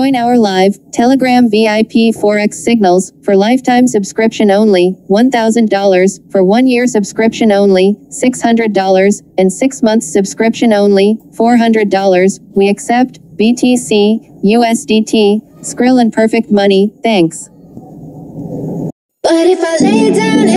Join our live Telegram VIP Forex signals for lifetime subscription only, $1,000 for one year subscription only, $600 and six months subscription only, $400. We accept BTC, USDT, Skrill and Perfect Money. Thanks. But if I lay down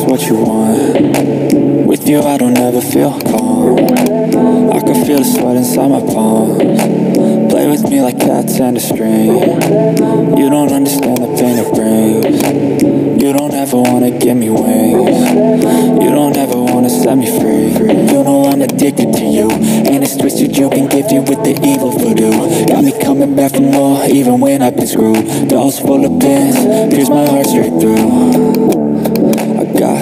just what you want. With you I don't ever feel calm. I can feel the sweat inside my palms. Play with me like cats and a string. You don't understand the pain it brings. You don't ever wanna give me wings. You don't ever wanna set me free. You know I'm addicted to you. And it's twisted you can gifted with the evil voodoo. Got me coming back for more even when I've been screwed. Dolls full of pins, pierce my heart straight through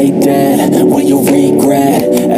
Play dead Will you regret